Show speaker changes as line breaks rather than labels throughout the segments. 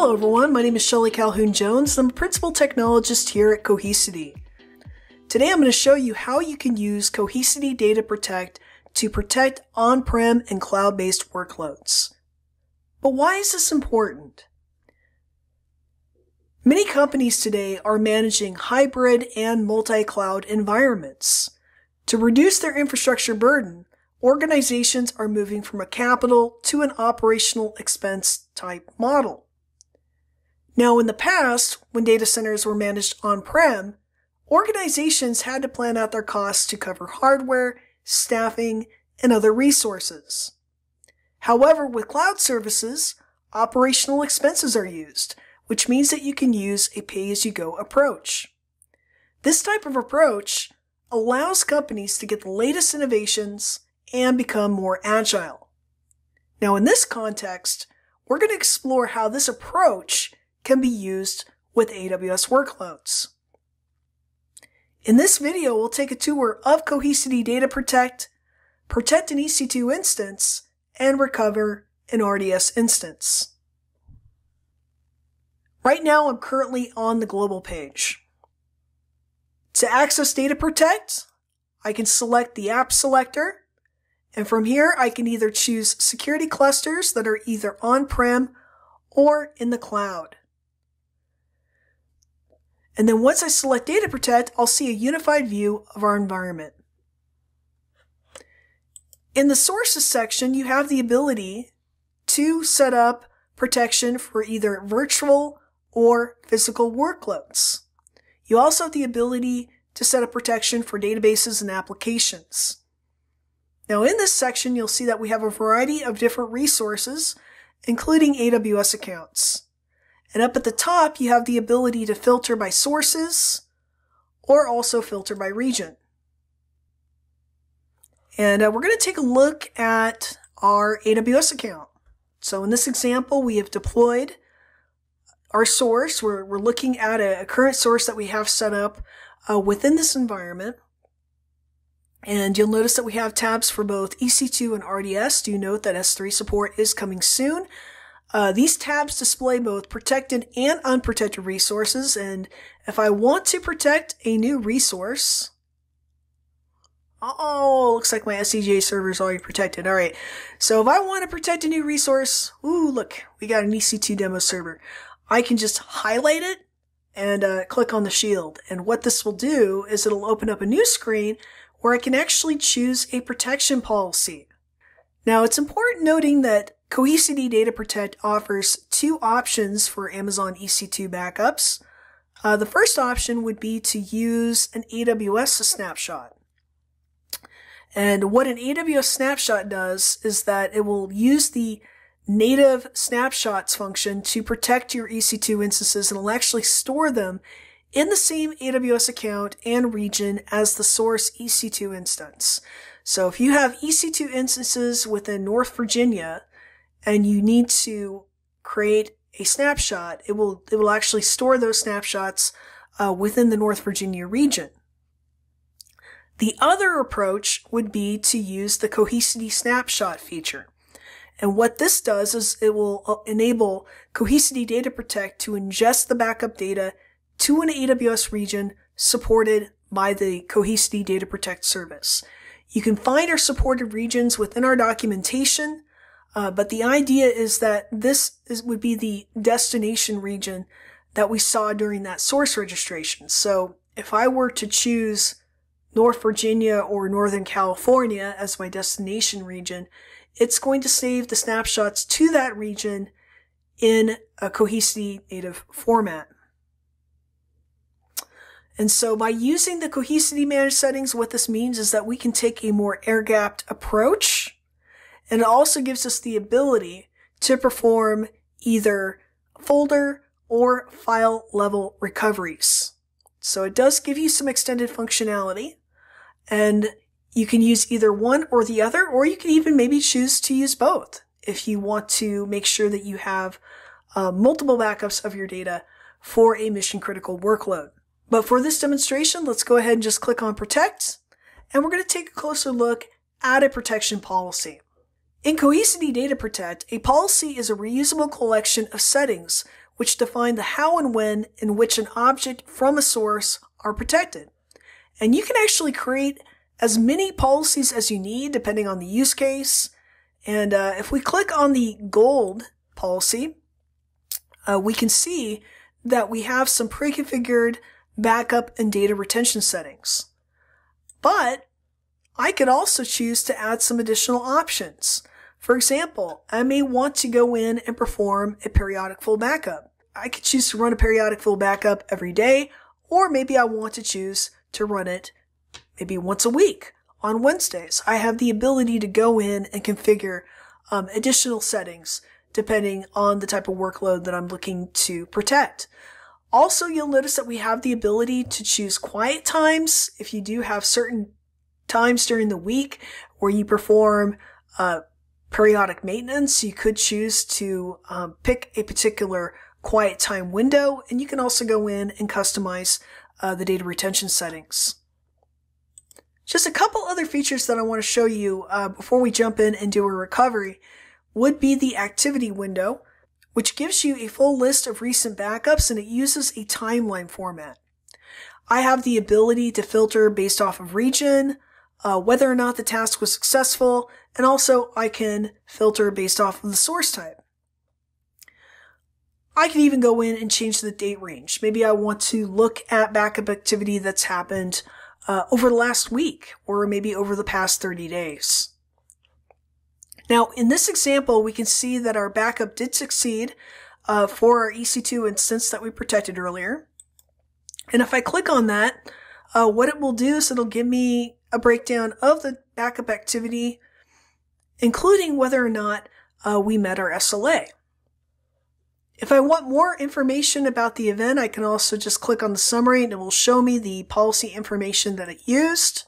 Hello everyone, my name is Shelly Calhoun Jones. I'm a principal technologist here at Cohesity. Today I'm going to show you how you can use Cohesity Data Protect to protect on-prem and cloud-based workloads. But why is this important? Many companies today are managing hybrid and multi-cloud environments. To reduce their infrastructure burden, organizations are moving from a capital to an operational expense type model. Now, in the past, when data centers were managed on-prem, organizations had to plan out their costs to cover hardware, staffing, and other resources. However, with cloud services, operational expenses are used, which means that you can use a pay-as-you-go approach. This type of approach allows companies to get the latest innovations and become more agile. Now, in this context, we're going to explore how this approach can be used with AWS workloads. In this video, we'll take a tour of Cohesity Data Protect, protect an EC2 instance, and recover an RDS instance. Right now, I'm currently on the global page. To access Data Protect, I can select the app selector, and from here, I can either choose Cohesity clusters that are either on-prem or in the cloud. And then once I select Data Protect, I'll see a unified view of our environment. In the Sources section, you have the ability to set up protection for either virtual or physical workloads. You also have the ability to set up protection for databases and applications. Now in this section, you'll see that we have a variety of different resources, including AWS accounts. And up at the top, you have the ability to filter by sources or also filter by region. And uh, we're going to take a look at our AWS account. So in this example, we have deployed our source. We're, we're looking at a, a current source that we have set up uh, within this environment. And you'll notice that we have tabs for both EC2 and RDS. Do note that S3 support is coming soon. Uh, these tabs display both protected and unprotected resources, and if I want to protect a new resource, oh, looks like my SCJ server is already protected. All right, so if I want to protect a new resource, ooh, look, we got an EC2 demo server. I can just highlight it and uh, click on the shield, and what this will do is it'll open up a new screen where I can actually choose a protection policy. Now, it's important noting that Cohesity Data Protect offers two options for Amazon EC2 backups. Uh, the first option would be to use an AWS snapshot. And what an AWS snapshot does is that it will use the native snapshots function to protect your EC2 instances and it'll actually store them in the same AWS account and region as the source EC2 instance. So if you have EC2 instances within North Virginia, and you need to create a snapshot, it will it will actually store those snapshots uh, within the North Virginia region. The other approach would be to use the Cohesity snapshot feature. And what this does is it will uh, enable Cohesity Data Protect to ingest the backup data to an AWS region supported by the Cohesity Data Protect service. You can find our supported regions within our documentation, uh, but the idea is that this is, would be the destination region that we saw during that source registration. So if I were to choose North Virginia or Northern California as my destination region, it's going to save the snapshots to that region in a Cohesity native format. And so by using the Cohesity managed settings, what this means is that we can take a more air-gapped approach and it also gives us the ability to perform either folder or file level recoveries. So it does give you some extended functionality and you can use either one or the other, or you can even maybe choose to use both if you want to make sure that you have uh, multiple backups of your data for a mission critical workload. But for this demonstration, let's go ahead and just click on protect and we're going to take a closer look at a protection policy. In Cohesity Data Protect, a policy is a reusable collection of settings which define the how and when in which an object from a source are protected. And you can actually create as many policies as you need depending on the use case. And uh, if we click on the gold policy, uh, we can see that we have some pre-configured backup and data retention settings. But I could also choose to add some additional options. For example, I may want to go in and perform a periodic full backup. I could choose to run a periodic full backup every day, or maybe I want to choose to run it maybe once a week on Wednesdays. I have the ability to go in and configure um, additional settings depending on the type of workload that I'm looking to protect. Also, you'll notice that we have the ability to choose quiet times if you do have certain times during the week where you perform uh, periodic maintenance. You could choose to um, pick a particular quiet time window, and you can also go in and customize uh, the data retention settings. Just a couple other features that I want to show you uh, before we jump in and do a recovery would be the activity window, which gives you a full list of recent backups and it uses a timeline format. I have the ability to filter based off of region, uh, whether or not the task was successful, and also I can filter based off of the source type. I can even go in and change the date range. Maybe I want to look at backup activity that's happened uh, over the last week or maybe over the past 30 days. Now, in this example, we can see that our backup did succeed uh, for our EC2 instance that we protected earlier. And if I click on that, uh, what it will do is it'll give me a breakdown of the backup activity, including whether or not uh, we met our SLA. If I want more information about the event, I can also just click on the summary and it will show me the policy information that it used.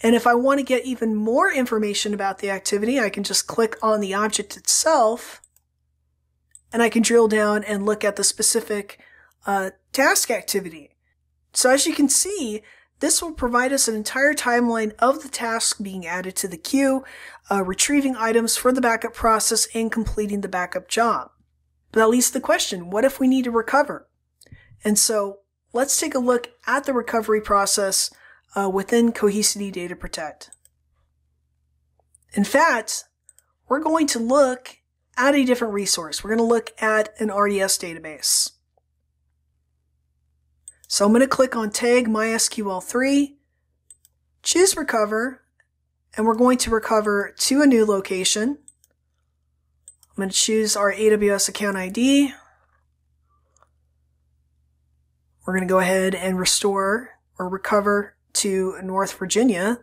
And if I want to get even more information about the activity, I can just click on the object itself and I can drill down and look at the specific uh, task activity. So as you can see, this will provide us an entire timeline of the task being added to the queue, uh, retrieving items for the backup process, and completing the backup job. But that to the question, what if we need to recover? And so let's take a look at the recovery process uh, within Cohesity Data Protect. In fact, we're going to look at a different resource. We're going to look at an RDS database. So I'm going to click on tag MySQL3, choose recover, and we're going to recover to a new location. I'm going to choose our AWS account ID. We're going to go ahead and restore or recover to North Virginia.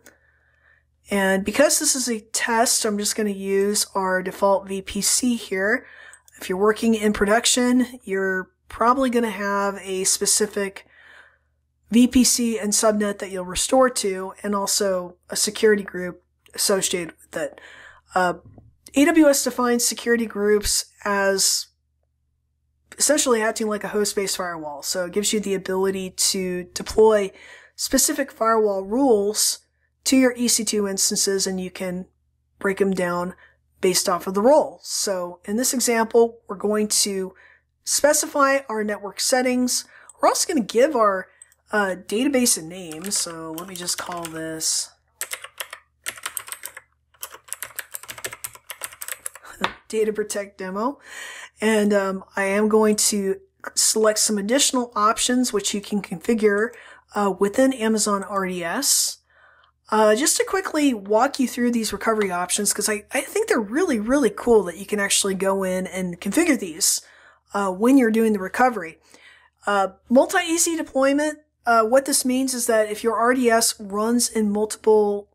And because this is a test, I'm just going to use our default VPC here. If you're working in production, you're probably going to have a specific VPC and subnet that you'll restore to, and also a security group associated with it. Uh, AWS defines security groups as essentially acting like a host-based firewall. So it gives you the ability to deploy specific firewall rules to your EC2 instances and you can break them down based off of the role. So in this example, we're going to specify our network settings. We're also going to give our uh, database a name. So let me just call this Data Protect demo. And um, I am going to select some additional options which you can configure uh, within Amazon RDS. Uh, just to quickly walk you through these recovery options, because I, I think they're really, really cool that you can actually go in and configure these uh, when you're doing the recovery. Uh, multi-AZ deployment, uh, what this means is that if your RDS runs in multiple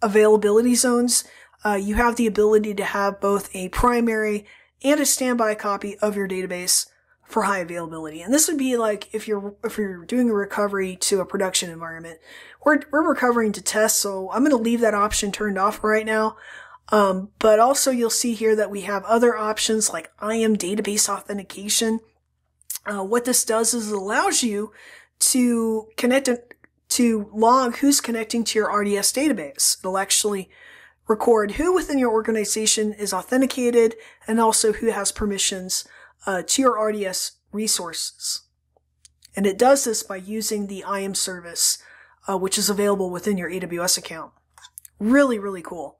availability zones, uh, you have the ability to have both a primary and a standby copy of your database for high availability. And this would be like if you're if you're doing a recovery to a production environment. We're we're recovering to test, so I'm going to leave that option turned off right now. Um, but also you'll see here that we have other options like IAM database authentication. Uh, what this does is it allows you to connect to log who's connecting to your RDS database. It'll actually record who within your organization is authenticated and also who has permissions uh, to your RDS resources. And it does this by using the IAM service, uh, which is available within your AWS account. Really, really cool.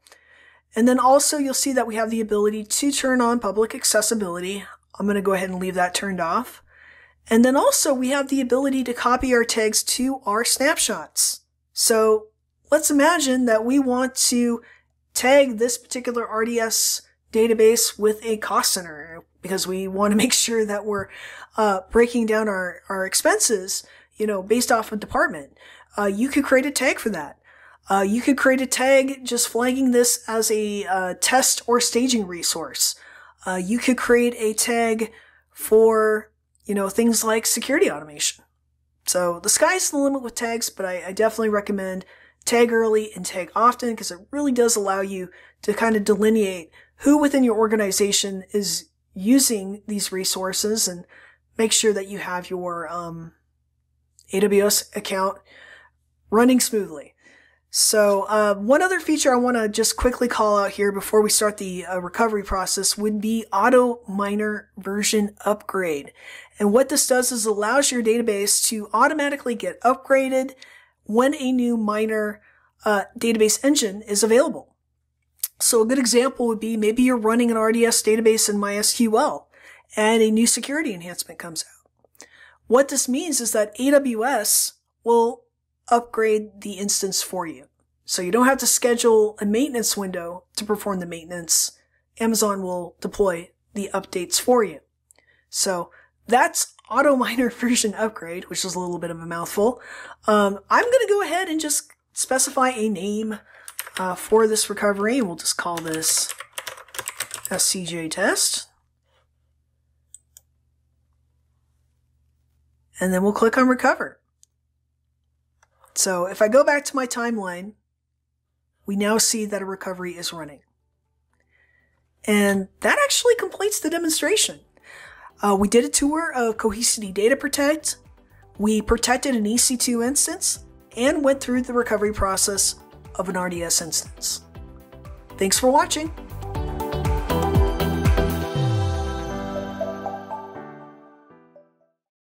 And then also you'll see that we have the ability to turn on public accessibility. I'm going to go ahead and leave that turned off. And then also we have the ability to copy our tags to our snapshots. So let's imagine that we want to tag this particular RDS database with a cost center because we want to make sure that we're uh, breaking down our, our expenses, you know, based off a department. Uh, you could create a tag for that. Uh, you could create a tag just flagging this as a uh, test or staging resource. Uh, you could create a tag for, you know, things like security automation. So the sky's the limit with tags, but I, I definitely recommend tag early and tag often because it really does allow you to kind of delineate who within your organization is using these resources and make sure that you have your um, AWS account running smoothly. So uh, one other feature I want to just quickly call out here before we start the uh, recovery process would be auto minor version upgrade. And what this does is allows your database to automatically get upgraded when a new minor uh, database engine is available. So a good example would be maybe you're running an RDS database in MySQL and a new security enhancement comes out. What this means is that AWS will upgrade the instance for you. So you don't have to schedule a maintenance window to perform the maintenance. Amazon will deploy the updates for you. So that's auto AutoMinor version upgrade, which is a little bit of a mouthful. Um, I'm going to go ahead and just specify a name uh, for this recovery. We'll just call this SCJ test. And then we'll click on recover. So if I go back to my timeline, we now see that a recovery is running. And that actually completes the demonstration. Uh, we did a tour of Cohesity Data Protect. We protected an EC2 instance and went through the recovery process of an RDS instance. Thanks for watching.